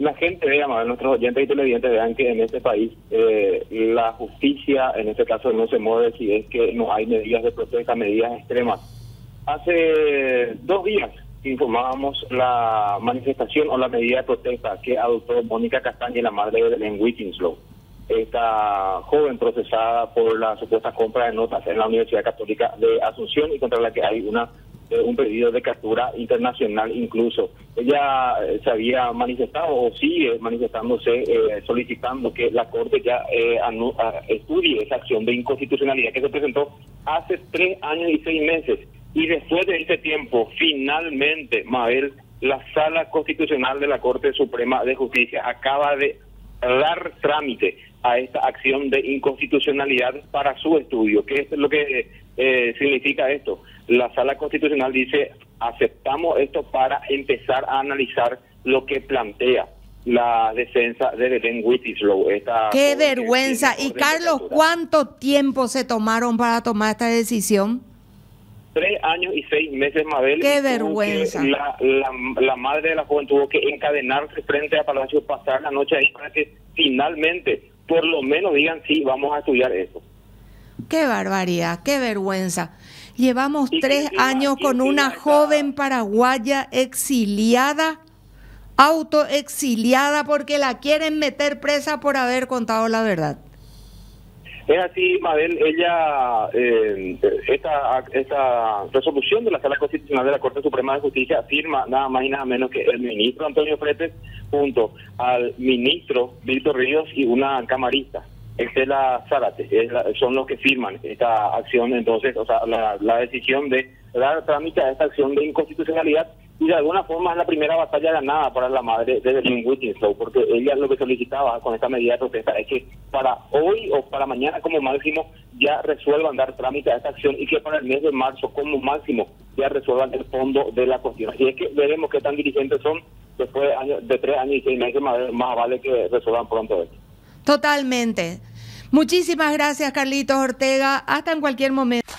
la gente vea, nuestros oyentes y televidentes vean que en este país eh, la justicia, en este caso, no se mueve si es que no hay medidas de protesta, medidas extremas. Hace dos días informábamos la manifestación o la medida de protesta que adoptó Mónica Castaña, la madre de Belén Wittenslow, esta joven procesada por la supuesta compra de notas en la Universidad Católica de Asunción y contra la que hay una un pedido de captura internacional incluso. Ella eh, se había manifestado o sigue manifestándose eh, solicitando que la Corte ya estudie esa acción de inconstitucionalidad que se presentó hace tres años y seis meses y después de ese tiempo, finalmente, Mabel, la Sala Constitucional de la Corte Suprema de Justicia acaba de dar trámite a esta acción de inconstitucionalidad para su estudio. ¿Qué es lo que eh, significa esto? La Sala Constitucional dice, aceptamos esto para empezar a analizar lo que plantea la defensa de Belén Whittislow. Esta Qué vergüenza. Y Carlos, ¿cuánto tiempo se tomaron para tomar esta decisión? tres años y seis meses, Mabel. ¡Qué vergüenza! La, la, madre de la joven tuvo que encadenarse frente a Palacio, pasar la noche ahí para que finalmente, por lo menos, digan sí, vamos a estudiar eso. ¡Qué barbaridad! ¡Qué vergüenza! Llevamos tres años con una joven paraguaya exiliada, autoexiliada, porque la quieren meter presa por haber contado la verdad. Es así, Mabel, ella, eh, esta, esta resolución de la Sala Constitucional de la Corte Suprema de Justicia firma nada más y nada menos que el ministro Antonio Fretes junto al ministro Víctor Ríos y una camarista, Estela Zárate, son los que firman esta acción, entonces, o sea, la, la decisión de dar trámite a esta acción de inconstitucionalidad y de alguna forma es la primera batalla ganada para la madre de Berlin Wittenslow, porque ella lo que solicitaba con esta medida de protesta es que para hoy o para mañana como máximo ya resuelvan dar trámite a esta acción y que para el mes de marzo como máximo ya resuelvan el fondo de la cuestión. Y es que veremos qué tan dirigentes son después de, años, de tres años y seis meses, más, más vale que resuelvan pronto esto. Totalmente. Muchísimas gracias, Carlitos Ortega. Hasta en cualquier momento.